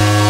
you